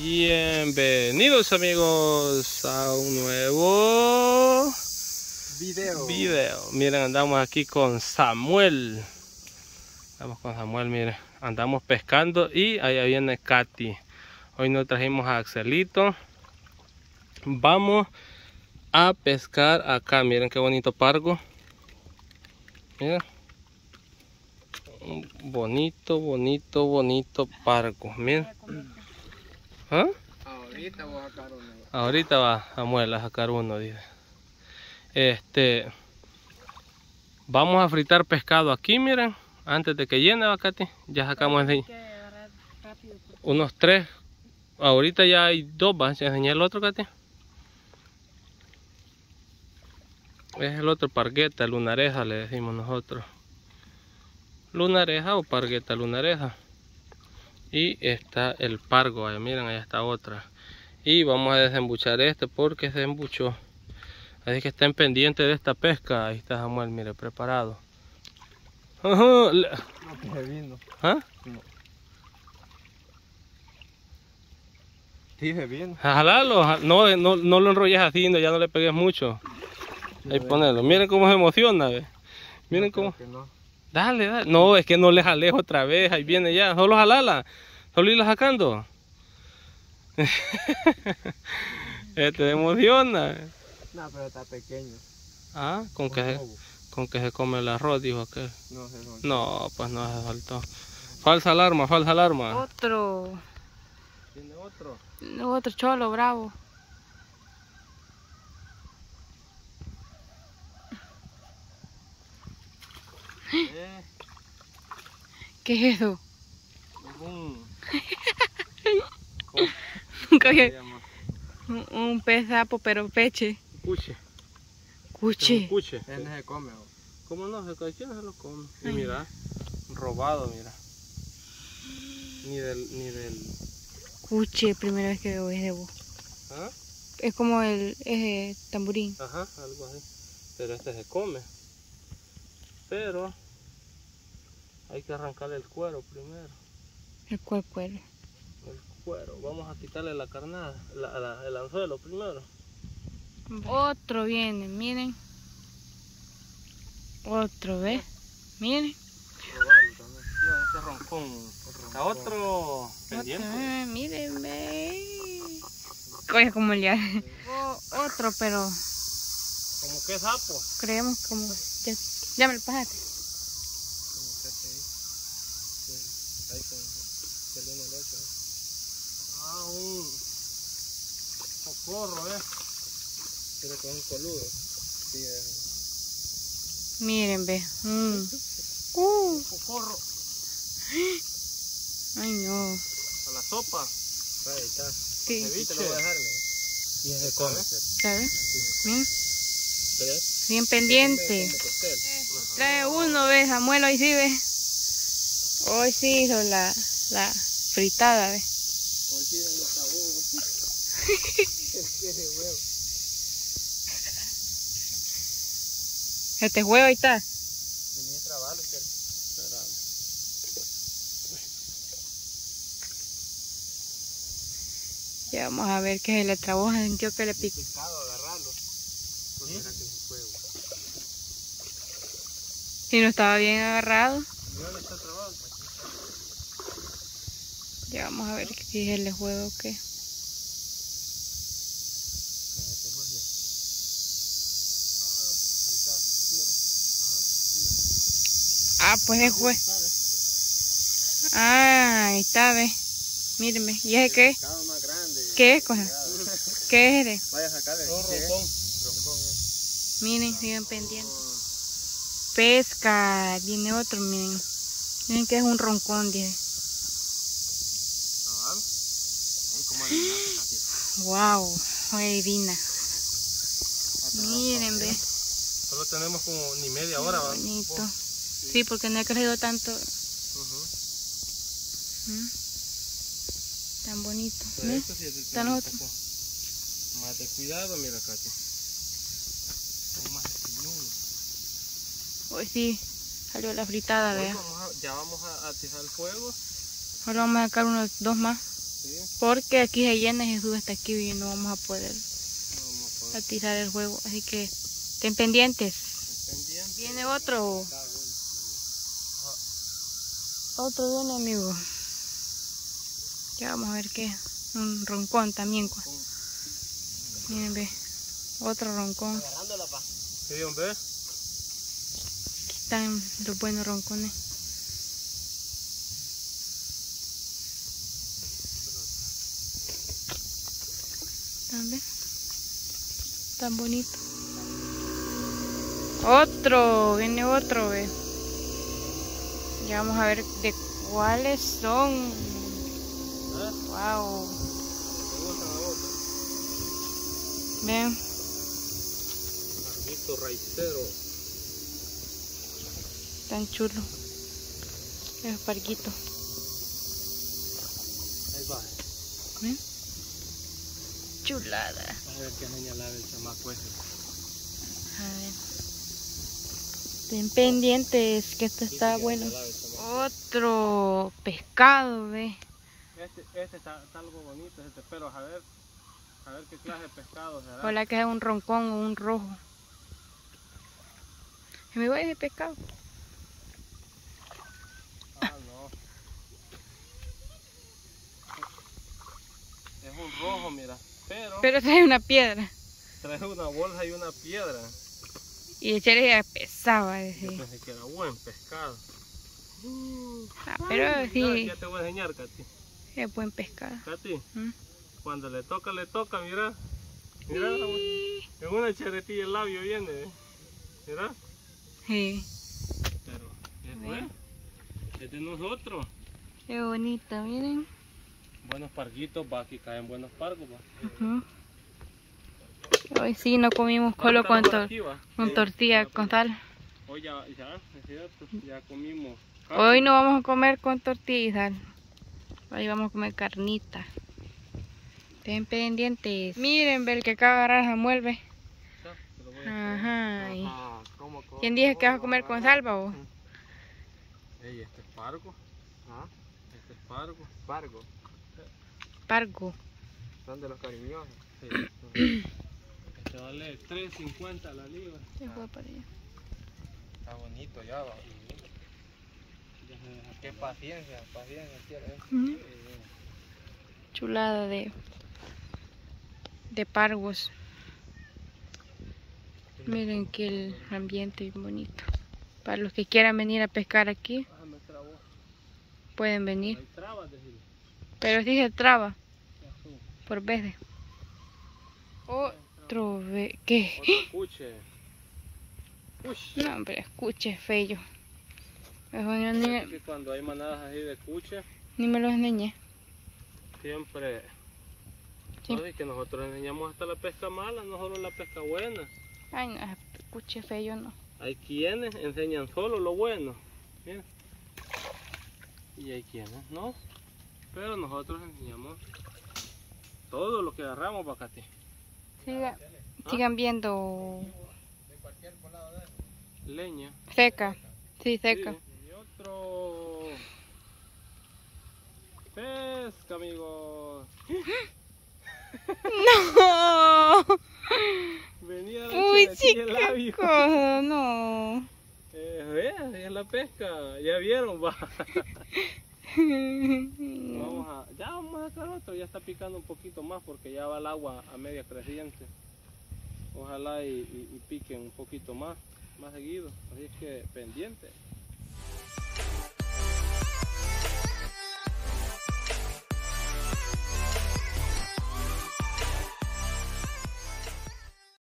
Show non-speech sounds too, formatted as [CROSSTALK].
Bienvenidos amigos a un nuevo video. video. Miren, andamos aquí con Samuel. Andamos con Samuel, miren. Andamos pescando y allá viene Katy. Hoy nos trajimos a Axelito. Vamos a pescar acá. Miren qué bonito pargo. Miren. Bonito, bonito, bonito pargo. Miren. ¿Ah? Ahorita voy a sacar uno. Ahorita va Samuel a sacar uno, dice. Este. Vamos a fritar pescado aquí, miren. Antes de que llene, Bacate. Ya sacamos de unos tres. Ahorita ya hay dos, va. ¿Se enseñar el otro, Katy? Es el otro pargueta, lunareja, le decimos nosotros. Lunareja o pargueta lunareja. Y está el pargo, ahí, miren, ahí está otra. Y vamos a desembuchar este porque se embuchó. Así que estén pendientes de esta pesca. Ahí está Samuel, mire, preparado. No, vino. ¿Ah? No. Se vino. Jalalo, ja- no, no, no lo enrolles así, no, ya no le pegues mucho. Ahí ponelo. Miren cómo se emociona, ve. Miren No, cómo. Dale, dale. No, es que no le jales otra vez. Ahí viene ya. Solo jalala. Solo irla sacando. [LAUGHS] Eh, Te emociona. No, pero está pequeño. Ah, con que, se, con que se come el arroz, dijo aquel. No se soltó. No, pues no se soltó. Falsa alarma, falsa alarma. Otro, ¿Tiene otro? otro cholo bravo. Eh, [GASPS] ¿Qué es eso? es [LAUGHS] un... Nunca un, un pez sapo, pero peche. Cuche. Es un Cuche. cuche. Ese no se come. ¿Cómo no? Se cualquiera se lo come. Y Ay. mira, robado, mira. Ni del, ni del... Cuche, primera vez que veo ese bo. ¿Ah? Es como el ese tamborín. Ajá, algo así. Pero este se come. Pero hay que arrancarle el cuero primero. El cual cuero. El cuero. Vamos a quitarle la carnada, la- la- el anzuelo primero. Otro viene, miren. Otro, ¿ves? Miren. Ese roncón. Otro pendiente. Eh, miren, ve. Oye, como le hace. [LAUGHS] Otro, pero Como que sapo. creemos como... Ya, ya me lo pasaste. Sí, Ahí con. Ah, un socorro, eh. Pero con un coludo. Sí. Miren, ve. Mm. Uh, Socorro. ay, no. A la sopa. Ahí está. Sí, Ceviche. Te lo voy a dejar, mira. Y come. ¿sabes? ¿Ves? Bien pendiente. Trae uno, ve, Samuel, hoy sí, ve. Hoy sí hizo la, la fritada, ve. Hoy sí que ese huevo. [LAUGHS] Este juego ahí está. Tenía trabajo, Ya vamos a ver qué se le trabó, sintió que le picó. picado agarrarlo. Pues era que es huevo. Si no estaba bien agarrado, ya vamos a ver si se le juego o qué. Ah, pues es jue. Ah, ahí está, ve. Mírenme. ¿Y ese qué? ¿Qué es, cosa? ¿Qué es ese? Vaya a sacarle. Un ¿qué es? eh. Miren, siguen pendientes. Pesca, viene otro, miren. Miren que es un roncón, dice. Ah. Wow, fue divina. Miren, ve. Solo tenemos como ni media hora. ¿va? Bonito. Sí, porque no he crecido tanto. ¿Mm? Tan bonito. Pero ¿Ve? esto sí es de Están tener un otros. poco Más de cuidado, mira, Katy. Son más espinudos. Hoy sí, salió la fritada, vea. ya vamos a atizar el fuego. Ahora vamos a sacar unos dos más. Sí, Porque aquí se llena y sube hasta aquí y no vamos a poder vamos a poner a tirar el juego. Así que estén pendientes. pendiente. Viene otro. Otro viene, amigo. Ya vamos a ver qué. Un roncón también. cua. Miren, ve. Otro roncón. Agarrándola, pa. Sí, hombre. Están los buenos roncones. ¿Están ve? Tan bonito. Otro, viene otro, ve. Ya vamos a ver de cuáles son. Wow. Me gustan a vos. Vean. Carnito raicero. Tan chulo. Es parquito. Ahí va. ¿Ven? Chulada. A ver qué señalar el chamaco ese. A ver. Estén pendientes que esto está que bueno. Otro pescado, ve. Este, este está, está algo bonito, este, pero a ver, a ver qué clase de pescado será. Ojalá que sea un roncón o un rojo. Me va ese pescado. Ah, no. Rojo, mira, pero Pero trae una piedra. trae una bolsa y una piedra. Y el chile ya pesaba. Yo pensé que era buen pescado. Ah, pero Ay, sí, Ya te voy a enseñar, Katy. es buen pescado. Katy, ¿Mm? cuando le toca, le toca, mira. Mira, Sí. en una charetilla el labio viene. ¿eh? Mira, Sí, pero es. Es de nosotros. qué bonito, miren. Buenos parguitos, va, aquí caen buenos pargos, va. Ujú. Hoy sí no comimos colo con, tor- aquí, con Sí, tortilla con sal. Hoy ya, ya, es cierto, ya comimos. Hoy no vamos a comer con tortilla y sal. Hoy vamos a comer carnita. Estén pendientes. Miren, ve el que acaba de agarrar Samuel, ve. Ya, te lo voy a Ajá. Ah, ¿cómo, cómo? ¿Quién dice que vas a comer con salva vos? Ey, este es pargo, Ah, este es pargo. Fargo. Pargo. Son de los cariñosos. Sí. este vale 3.50 la libra. Se fue para allá. Está bonito ya, va. Qué paciencia, paciencia tiene. Chulada de, de pargos. Miren que el ambiente es bonito. Para los que quieran venir a pescar aquí, ah, pueden venir. Pero se traba por veces. Otro ve... ¿Qué? Otro cuche. Uy. No, hombre, escuche, feo. Mejor ni, Es que cuando hay manadas así de cuche, ni me lo enseñé. siempre... Sí. No, es que nosotros enseñamos hasta la pesca mala, no solo la pesca buena. Ay, no, escuche feo no. Hay quienes enseñan solo lo bueno. Y hay quienes no. Pero nosotros enseñamos todo lo que agarramos, Bacate. Siga- sigan viendo Leña. seca. Sí, seca. Sí, Y otro. Pesca, amigos. [LAUGHS] ¡No! Venía la Uy, el chica, no. [LAUGHS] Eh, es la pesca. Ya vieron, va. [LAUGHS] Vamos a, ya vamos a sacar otro, ya está picando un poquito más porque ya va el agua a media creciente. Ojalá y, y- piquen un poquito más, más seguido. Así es que pendiente.